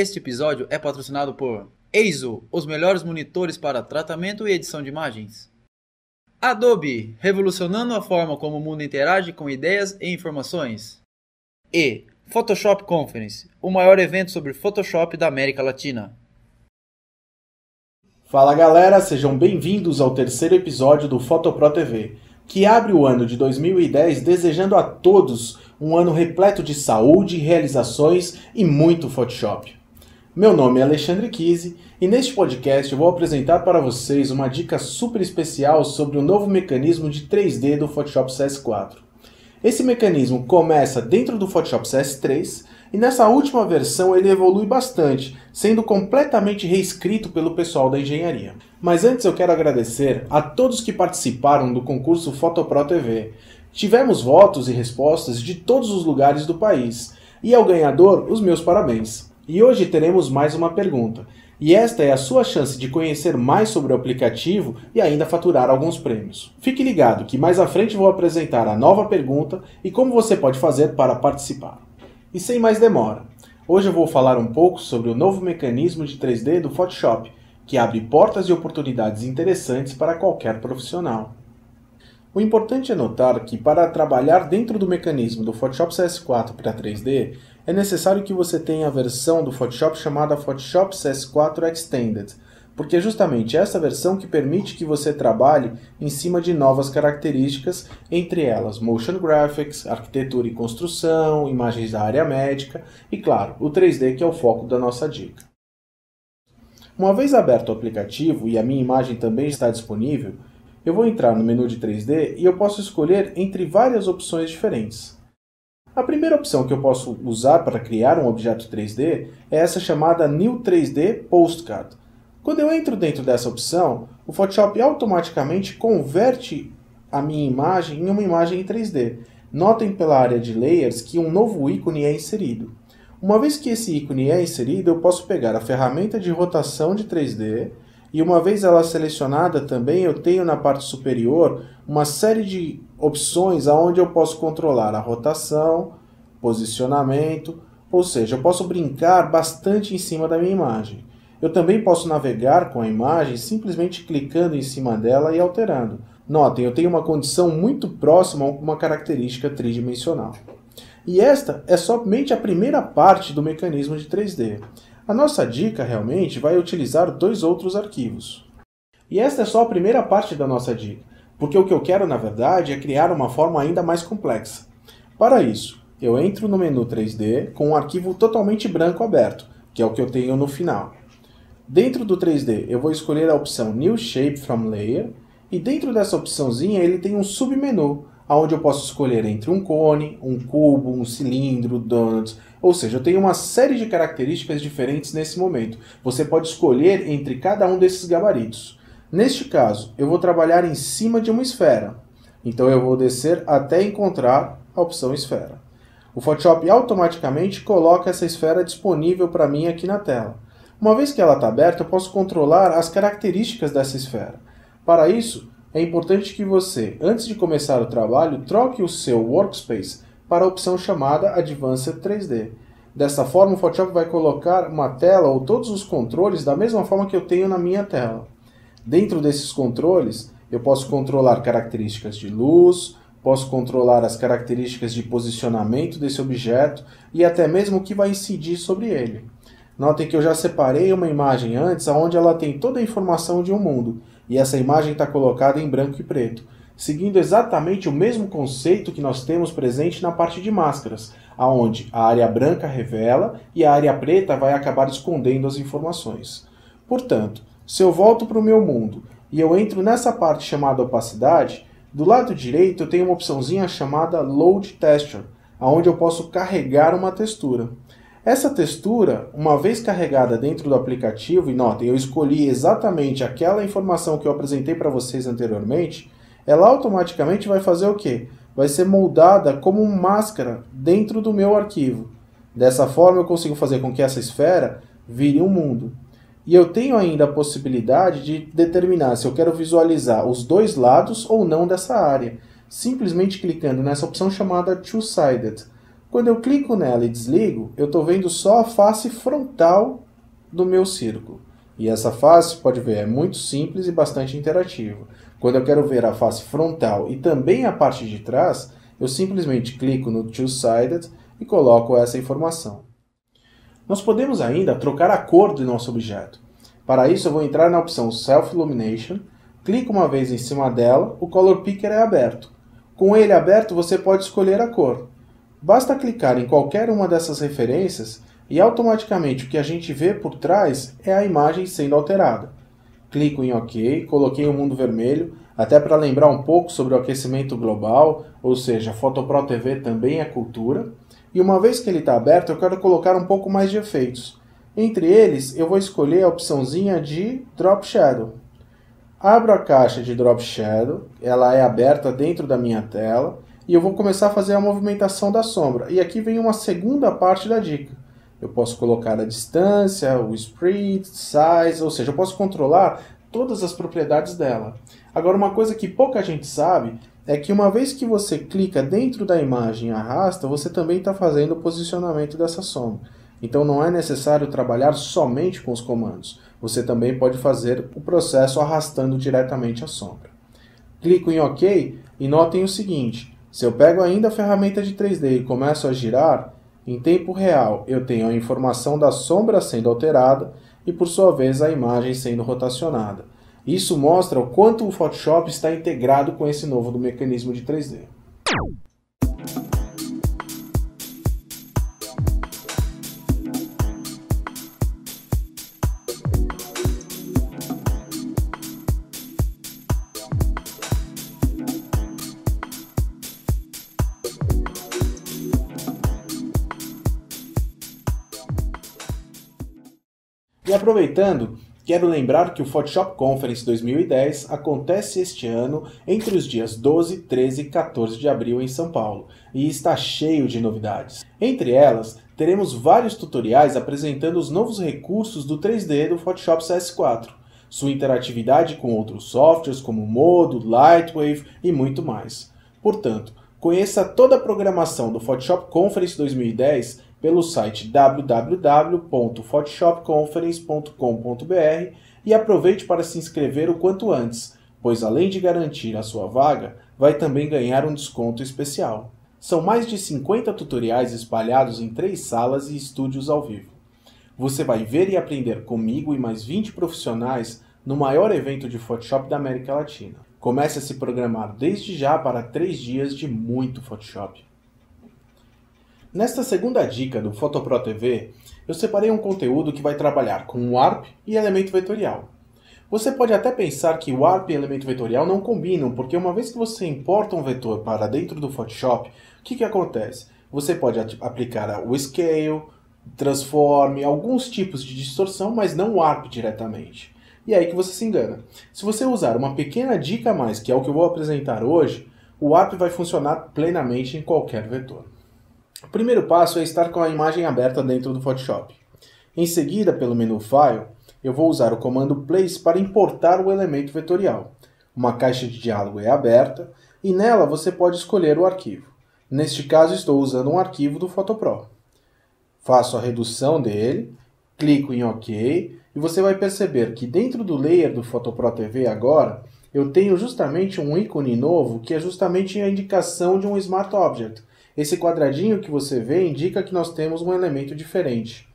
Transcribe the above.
Este episódio é patrocinado por Eizo, os melhores monitores para tratamento e edição de imagens. Adobe, revolucionando a forma como o mundo interage com ideias e informações. E Photoshop Conference, o maior evento sobre Photoshop da América Latina. Fala galera, sejam bem-vindos ao terceiro episódio do Photopro TV, que abre o ano de 2010 desejando a todos um ano repleto de saúde, realizações e muito Photoshop. Meu nome é Alexandre Kise e neste podcast vou apresentar para vocês uma dica super especial sobre o novo mecanismo de 3D do Photoshop CS4. Esse mecanismo começa dentro do Photoshop CS3 e nessa última versão ele evolui bastante, sendo completamente reescrito pelo pessoal da engenharia. Mas antes eu quero agradecer a todos que participaram do concurso Photopro TV. Tivemos votos e respostas de todos os lugares do país, e ao ganhador, os meus parabéns. E hoje teremos mais uma pergunta. E esta é a sua chance de conhecer mais sobre o aplicativo e ainda faturar alguns prêmios. Fique ligado que mais à frente vou apresentar a nova pergunta e como você pode fazer para participar. E sem mais demora, hoje eu vou falar um pouco sobre o novo mecanismo de 3D do Photoshop, que abre portas e oportunidades interessantes para qualquer profissional. O importante é notar que para trabalhar dentro do mecanismo do Photoshop CS4 para 3D, é necessário que você tenha a versão do Photoshop chamada Photoshop CS4 Extended, porque é justamente essa versão que permite que você trabalhe em cima de novas características, entre elas motion graphics, arquitetura e construção, imagens da área médica e, claro, o 3D que é o foco da nossa dica. Uma vez aberto o aplicativo e a minha imagem também está disponível, eu vou entrar no menu de 3D e eu posso escolher entre várias opções diferentes. A primeira opção que eu posso usar para criar um objeto 3D é essa chamada New 3D Postcard. Quando eu entro dentro dessa opção, o Photoshop automaticamente converte a minha imagem em uma imagem em 3D. Notem pela área de Layers que um novo ícone é inserido. Uma vez que esse ícone é inserido, eu posso pegar a ferramenta de rotação de 3D e uma vez ela selecionada também, eu tenho na parte superior uma série de opções aonde eu posso controlar a rotação, posicionamento, ou seja, eu posso brincar bastante em cima da minha imagem. Eu também posso navegar com a imagem simplesmente clicando em cima dela e alterando. Notem, eu tenho uma condição muito próxima a uma característica tridimensional. E esta é somente a primeira parte do mecanismo de 3D. A nossa dica realmente vai utilizar dois outros arquivos. E esta é só a primeira parte da nossa dica, porque o que eu quero na verdade é criar uma forma ainda mais complexa. Para isso, eu entro no menu 3D com um arquivo totalmente branco aberto, que é o que eu tenho no final. Dentro do 3D, eu vou escolher a opção New Shape from Layer, e dentro dessa opçãozinha ele tem um submenu, onde eu posso escolher entre um cone, um cubo, um cilindro, donuts, ou seja, eu tenho uma série de características diferentes nesse momento. Você pode escolher entre cada um desses gabaritos. Neste caso, eu vou trabalhar em cima de uma esfera. Então eu vou descer até encontrar a opção esfera. O Photoshop automaticamente coloca essa esfera disponível para mim aqui na tela. Uma vez que ela está aberta, eu posso controlar as características dessa esfera. Para isso, é importante que você, antes de começar o trabalho, troque o seu workspace para a opção chamada Advanced 3D. Dessa forma, o Photoshop vai colocar uma tela ou todos os controles da mesma forma que eu tenho na minha tela. Dentro desses controles, eu posso controlar características de luz, posso controlar as características de posicionamento desse objeto e até mesmo o que vai incidir sobre ele. Notem que eu já separei uma imagem antes, onde ela tem toda a informação de um mundo, e essa imagem está colocada em branco e preto, seguindo exatamente o mesmo conceito que nós temos presente na parte de máscaras, aonde a área branca revela e a área preta vai acabar escondendo as informações. Portanto, se eu volto para o meu mundo e eu entro nessa parte chamada opacidade, do lado direito eu tenho uma opçãozinha chamada Load Texture, aonde eu posso carregar uma textura. Essa textura, uma vez carregada dentro do aplicativo, e notem, eu escolhi exatamente aquela informação que eu apresentei para vocês anteriormente, ela automaticamente vai fazer o quê? Vai ser moldada como máscara dentro do meu arquivo. Dessa forma eu consigo fazer com que essa esfera vire um mundo. E eu tenho ainda a possibilidade de determinar se eu quero visualizar os dois lados ou não dessa área, simplesmente clicando nessa opção chamada Two-Sided. Quando eu clico nela e desligo, eu estou vendo só a face frontal do meu círculo. E essa face, pode ver, é muito simples e bastante interativa. Quando eu quero ver a face frontal e também a parte de trás, eu simplesmente clico no Two-Sided e coloco essa informação. Nós podemos ainda trocar a cor do nosso objeto. Para isso, eu vou entrar na opção Self Illumination, clico uma vez em cima dela, o Color Picker é aberto. Com ele aberto, você pode escolher a cor. Basta clicar em qualquer uma dessas referências e automaticamente o que a gente vê por trás é a imagem sendo alterada. Clico em OK, coloquei o mundo vermelho, até para lembrar um pouco sobre o aquecimento global, ou seja, Photopro TV também é cultura. E uma vez que ele está aberto, eu quero colocar um pouco mais de efeitos. Entre eles, eu vou escolher a opçãozinha de Drop Shadow. Abro a caixa de Drop Shadow, ela é aberta dentro da minha tela, e eu vou começar a fazer a movimentação da sombra. E aqui vem uma segunda parte da dica. Eu posso colocar a distância, o spread, size, ou seja, eu posso controlar todas as propriedades dela. Agora, uma coisa que pouca gente sabe é que uma vez que você clica dentro da imagem e arrasta, você também está fazendo o posicionamento dessa sombra. Então não é necessário trabalhar somente com os comandos. Você também pode fazer o processo arrastando diretamente a sombra. Clico em OK e notem o seguinte: se eu pego ainda a ferramenta de 3D e começo a girar, em tempo real, eu tenho a informação da sombra sendo alterada e, por sua vez, a imagem sendo rotacionada. Isso mostra o quanto o Photoshop está integrado com esse novo mecanismo de 3D. E aproveitando, quero lembrar que o Photoshop Conference 2010 acontece este ano entre os dias 12, 13 e 14 de abril em São Paulo e está cheio de novidades. Entre elas, teremos vários tutoriais apresentando os novos recursos do 3D do Photoshop CS4, sua interatividade com outros softwares como Modo, Lightwave e muito mais. Portanto, conheça toda a programação do Photoshop Conference 2010 pelo site www.photoshopconference.com.br e aproveite para se inscrever o quanto antes, pois além de garantir a sua vaga, vai também ganhar um desconto especial. São mais de 50 tutoriais espalhados em três salas e estúdios ao vivo. Você vai ver e aprender comigo e mais 20 profissionais no maior evento de Photoshop da América Latina. Comece a se programar desde já para três dias de muito Photoshop. Nesta segunda dica do Photopro TV, eu separei um conteúdo que vai trabalhar com Warp e elemento vetorial. Você pode até pensar que Warp e elemento vetorial não combinam, porque uma vez que você importa um vetor para dentro do Photoshop, o que, que acontece? Você pode aplicar o Scale, Transform, alguns tipos de distorção, mas não Warp diretamente. E é aí que você se engana. Se você usar uma pequena dica a mais, que é o que eu vou apresentar hoje, o Warp vai funcionar plenamente em qualquer vetor. O primeiro passo é estar com a imagem aberta dentro do Photoshop. Em seguida, pelo menu File, eu vou usar o comando Place para importar o elemento vetorial. Uma caixa de diálogo é aberta e nela você pode escolher o arquivo. Neste caso, estou usando um arquivo do Photopro. Faço a redução dele, clico em OK e você vai perceber que dentro do layer do Photopro TV agora, eu tenho justamente um ícone novo que é justamente a indicação de um Smart Object, esse quadradinho que você vê indica que nós temos um elemento diferente.